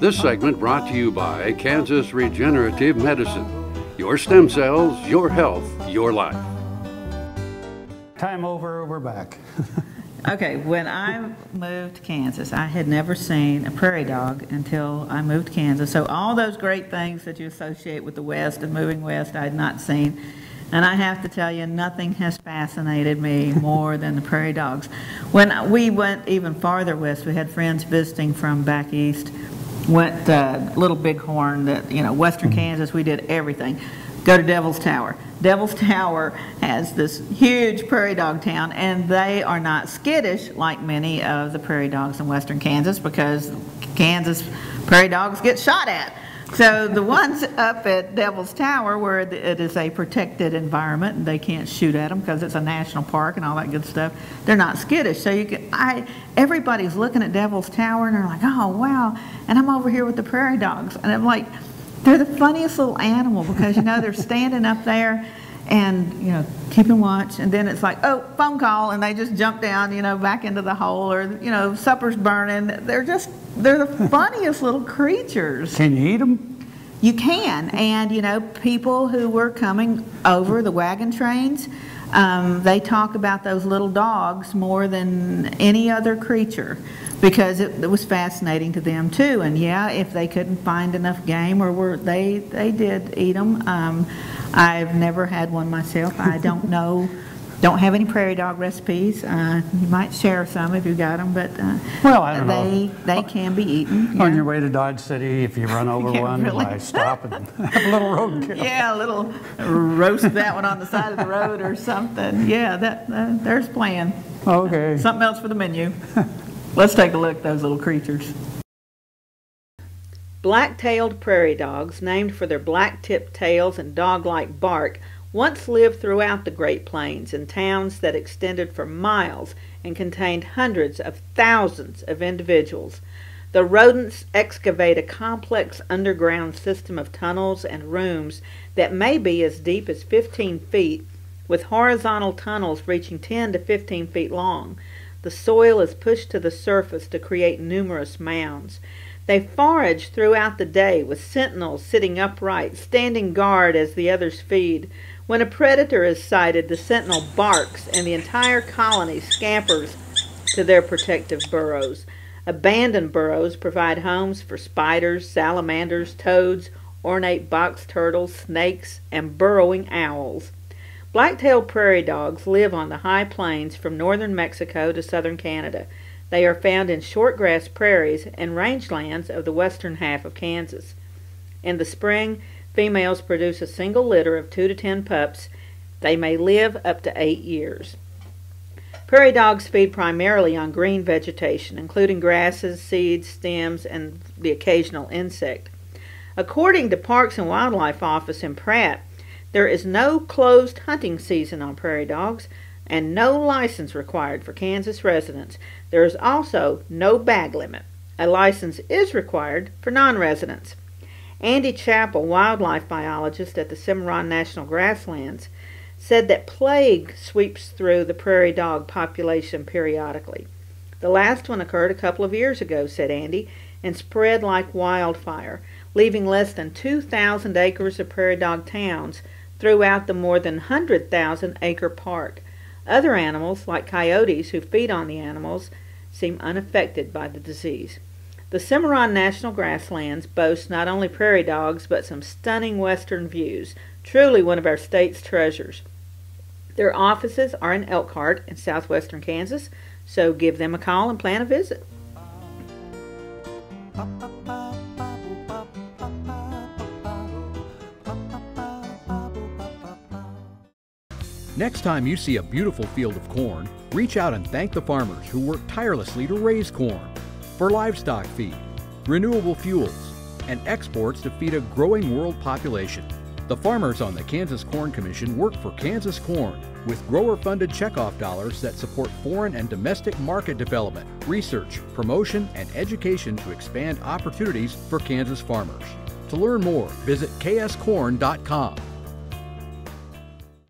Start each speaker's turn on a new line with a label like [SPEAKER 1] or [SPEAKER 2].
[SPEAKER 1] This segment brought to you by Kansas Regenerative Medicine. Your stem cells, your health, your life.
[SPEAKER 2] Time over, we're back.
[SPEAKER 3] Okay, when I moved to Kansas, I had never seen a prairie dog until I moved to Kansas. So all those great things that you associate with the West and moving west, I had not seen. And I have to tell you, nothing has fascinated me more than the prairie dogs. When we went even farther west, we had friends visiting from back east, went uh, Little Bighorn, that you know, Western Kansas. We did everything. Go to Devil's Tower. Devil's Tower has this huge prairie dog town, and they are not skittish like many of the prairie dogs in western Kansas because Kansas prairie dogs get shot at. So the ones up at Devil's Tower, where it is a protected environment and they can't shoot at them because it's a national park and all that good stuff, they're not skittish. So you can, I, everybody's looking at Devil's Tower and they're like, oh wow, and I'm over here with the prairie dogs, and I'm like, they're the funniest little animal because you know they're standing up there and you know keeping watch and then it's like oh phone call and they just jump down you know back into the hole or you know supper's burning they're just they're the funniest little creatures
[SPEAKER 2] Can you eat them?
[SPEAKER 3] You can and you know people who were coming over the wagon trains um, they talk about those little dogs more than any other creature because it, it was fascinating to them too and yeah if they couldn't find enough game or were they they did eat them um, I've never had one myself. I don't know, don't have any prairie dog recipes. Uh, you might share some if you got them, but uh,
[SPEAKER 2] Well, I don't know.
[SPEAKER 3] they they can be eaten.
[SPEAKER 2] On
[SPEAKER 3] yeah.
[SPEAKER 2] your way to Dodge City, if you run over
[SPEAKER 3] Yeah,
[SPEAKER 2] one,
[SPEAKER 3] really.
[SPEAKER 2] I stop and have a little roadkill.
[SPEAKER 3] Yeah, a little roast that one on the side of the road or something. Yeah, that uh, there's plan.
[SPEAKER 2] Okay.
[SPEAKER 3] Something else for the menu. Let's take a look at those little creatures. Black-tailed prairie dogs, named for their black-tipped tails and dog-like bark, once lived throughout the Great Plains in towns that extended for miles and contained hundreds of thousands of individuals. The rodents excavate a complex underground system of tunnels and rooms that may be as deep as 15 feet, with horizontal tunnels reaching 10 to 15 feet long. The soil is pushed to the surface to create numerous mounds. They forage throughout the day with sentinels sitting upright, standing guard as the others feed. When a predator is sighted, the sentinel barks and the entire colony scampers to their protective burrows. Abandoned burrows provide homes for spiders, salamanders, toads, ornate box turtles, snakes, and burrowing owls. Black-tailed prairie dogs live on the high plains from northern Mexico to southern Canada. They are found in short grass prairies and rangelands of the western half of Kansas. In the spring, females produce a single litter of two to ten pups. They may live up to eight years. Prairie dogs feed primarily on green vegetation, including grasses, seeds, stems, and the occasional insect. According to Parks and Wildlife Office in Pratt, there is no closed hunting season on prairie dogs and no license required for Kansas residents. There is also no bag limit. A license is required for non-residents. Andy Chappell, wildlife biologist at the Cimarron National Grasslands, said that plague sweeps through the prairie dog population periodically. The last one occurred a couple of years ago, said Andy, and spread like wildfire, leaving less than 2,000 acres of prairie dog towns throughout the more than 100,000 acre park. Other animals, like coyotes who feed on the animals, seem unaffected by the disease. The Cimarron National Grasslands boasts not only prairie dogs but some stunning western views, truly one of our state's treasures. Their offices are in Elkhart in southwestern Kansas, so give them a call and plan a visit.
[SPEAKER 4] Next time you see a beautiful field of corn, reach out and thank the farmers who work tirelessly to raise corn for livestock feed, renewable fuels, and exports to feed a growing world population. The farmers on the Kansas Corn Commission work for Kansas Corn with grower funded checkoff dollars that support foreign and domestic market development, research, promotion, and education to expand opportunities for Kansas farmers. To learn more, visit kscorn.com.